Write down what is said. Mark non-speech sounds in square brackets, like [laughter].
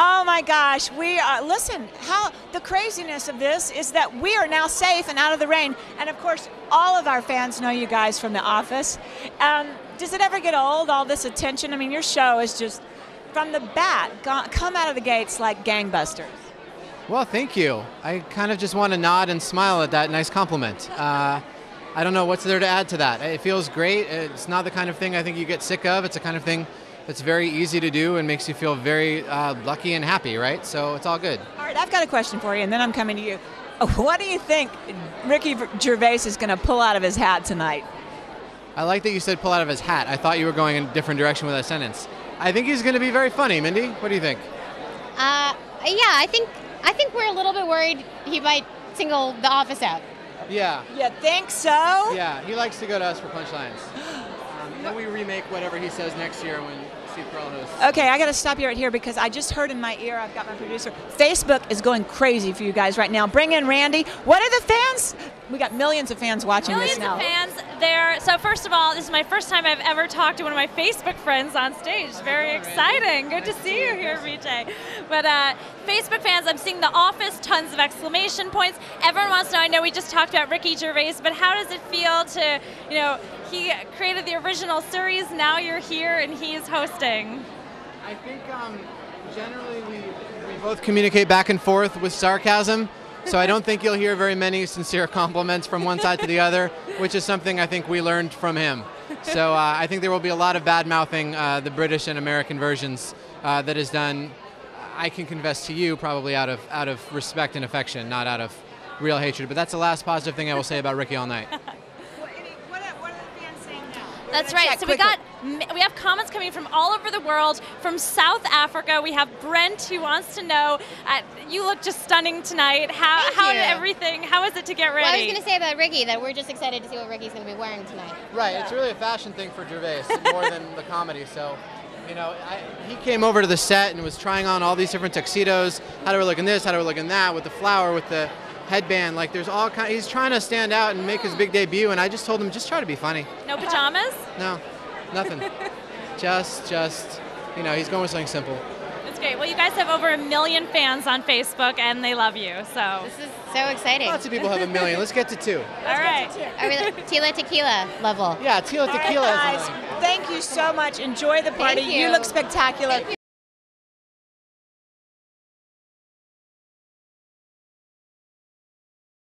Oh my gosh, we are. Listen, how the craziness of this is that we are now safe and out of the rain, and of course, all of our fans know you guys from The Office. Um, does it ever get old? All this attention. I mean, your show is just from the bat, go- come out of the gates like gangbusters. Well, thank you. I kind of just want to nod and smile at that nice compliment. Uh, I don't know what's there to add to that. It feels great. It's not the kind of thing I think you get sick of. It's the kind of thing that's very easy to do and makes you feel very uh, lucky and happy, right? So it's all good. All right, I've got a question for you, and then I'm coming to you. What do you think Ricky Gervais is going to pull out of his hat tonight? I like that you said pull out of his hat. I thought you were going in a different direction with that sentence. I think he's going to be very funny. Mindy, what do you think? Uh, yeah, I think I think we're a little bit worried he might single the office out. Yeah. You think so? Yeah, he likes to go to us for punchlines. Um, then we remake whatever he says next year when Steve Carell. Okay, I got to stop you right here because I just heard in my ear, I've got my producer. Facebook is going crazy for you guys right now. Bring in Randy. What are the fans? We got millions of fans watching Millions this now. Millions of fans there. So first of all, this is my first time I've ever talked to one of my Facebook friends on stage. Very exciting. Good to see you here, BJ. But uh, Facebook fans, I'm seeing The Office, tons of exclamation points. Everyone wants to know. I know we just talked about Ricky Gervais, but how does it feel to, you know, he created the original series. Now you're here and he's hosting. I think um, generally we, we both communicate back and forth with sarcasm. So I don't think you'll hear very many sincere compliments from one side to the other, which is something I think we learned from him. So uh, I think there will be a lot of bad mouthing uh, the British and American versions uh, that is done. I can confess to you probably out of out of respect and affection, not out of real hatred. But that's the last positive thing I will say about Ricky all night. That's right. So we got we have comments coming from all over the world, from South Africa. We have Brent who wants to know, uh, you look just stunning tonight. How Thank how you. did everything? How is it to get ready? Well, I was going to say about Ricky that we're just excited to see what Ricky's going to be wearing tonight. Right, it's really a fashion thing for Gervais more than the comedy. So, you know, I, he came over to the set and was trying on all these different tuxedos. How do we look in this? How do we look in that? With the flower, with the headband. Like, there's all kind. He's trying to stand out and make his big debut. And I just told him, just try to be funny. no pajamas. No, nothing. [laughs] just, just, you know, he's going with something simple. That's great. Well, you guys have over a million fans on Facebook, and they love you. So This is so exciting. Lots of people have a million. Let's get to two. [laughs] all right. Are we like Tila Tequila level? Yeah, Tila All right, Tequila is guys, thank you so much. Enjoy the party. you. look spectacular.